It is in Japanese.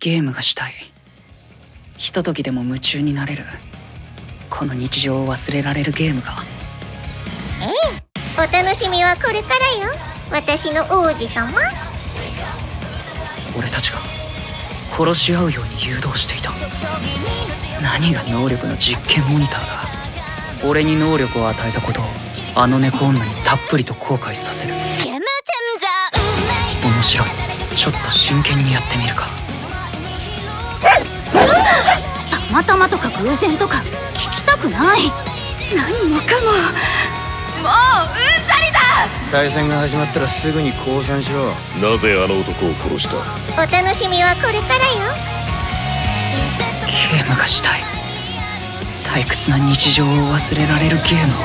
ゲームがしたい。ひとときでも夢中になれる。この日常を忘れられるゲームが。ええ。お楽しみはこれからよ。私の王子様。俺たちが。殺し合うように誘導していた。何が能力の実験モニターだ。俺に能力を与えたことをあの猫女にたっぷりと後悔させる。面白い。ちょっと真剣にやってみるかたまたまとか偶然とか聞きたくない。何もかも。もううんざりだ。対戦が始まったらすぐに降参しろ。なぜあの男を殺した？お楽しみはこれからよ。ゲームがしたい。退屈な日常を忘れられるゲームを